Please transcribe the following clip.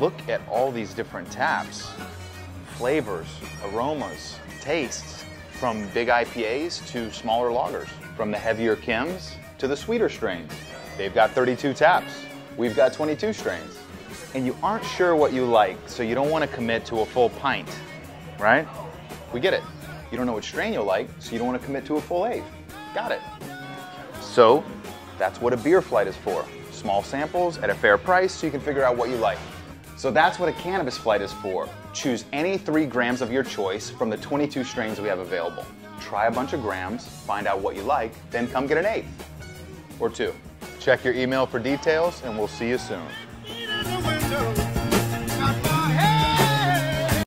look at all these different taps, flavors, aromas, tastes, from big IPAs to smaller lagers, from the heavier chems to the sweeter strains. They've got 32 taps. We've got 22 strains. And you aren't sure what you like, so you don't want to commit to a full pint, right? We get it. You don't know which strain you'll like, so you don't want to commit to a full eighth. Got it. So that's what a beer flight is for. Small samples at a fair price so you can figure out what you like. So that's what a cannabis flight is for. Choose any three grams of your choice from the 22 strains we have available. Try a bunch of grams, find out what you like, then come get an eighth or two. Check your email for details and we'll see you soon.